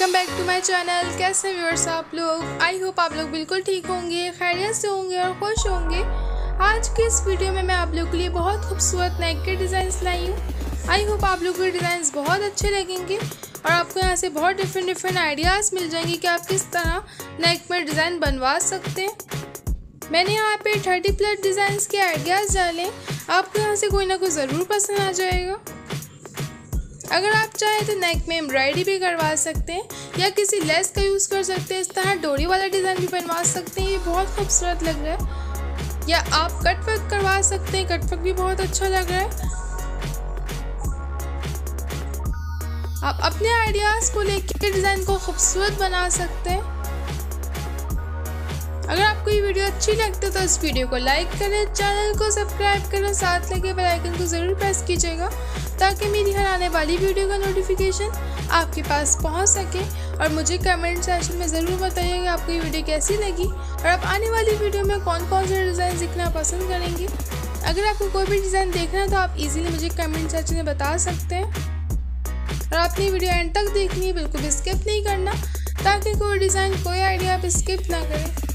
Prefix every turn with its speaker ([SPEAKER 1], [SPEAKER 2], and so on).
[SPEAKER 1] Welcome back to my channel कैसे viewers आप लोग? आई होप आप लोग बिल्कुल ठीक होंगे, खैरियत से होंगे और खुश होंगे। आज के इस वीडियो में मैं आप लोग के लिए बहुत खूबसूरत नेक के डिज़ाइंस लाई हूँ। आई होप आप लोग के डिज़ाइन बहुत अच्छे लगेंगे और आपको यहाँ से बहुत डिफरेंट डिफरेंट आइडियाज़ मिल जाएँगे कि आप किस तरह नेक में डिज़ाइन बनवा सकते हैं। मैंने यहाँ पे थर्टी प्लस डिज़ाइंस के आइडियाज़ डाले। आपको यहाँ से कोई ना कोई ज़रूर पसंद आ जाएगा। अगर आप चाहें तो नेक में एम्ब्रॉयडरी भी करवा सकते हैं, या किसी लेस का यूज़ कर सकते हैं, इस तरह डोरी वाला डिज़ाइन भी बनवा सकते हैं, ये बहुत खूबसूरत लग रहा है। या आप कट वर्क करवा सकते हैं कट वर्क भी बहुत अच्छा लग रहा है। आप अपने आइडियाज़ को लेकर डिज़ाइन को खूबसूरत बना सकते हैं। अच्छी लगती है तो इस वीडियो को लाइक करें, चैनल को सब्सक्राइब करें, साथ लगे बेल आइकन को ज़रूर प्रेस कीजिएगा ताकि मेरी हर आने वाली वीडियो का नोटिफिकेशन आपके पास पहुँच सके और मुझे कमेंट सेक्शन में ज़रूर बताइएगा आपको ये वीडियो कैसी लगी और आप आने वाली वीडियो में कौन कौन से डिज़ाइन सीखना पसंद करेंगे। अगर आपको कोई भी डिज़ाइन देखना है तो आप इजीली मुझे कमेंट सेक्शन में बता सकते हैं। और आपने वीडियो एंड तक देखनी है, बिल्कुल भी स्किप नहीं करना ताकि कोई डिज़ाइन कोई आइडिया आप स्किप ना करें।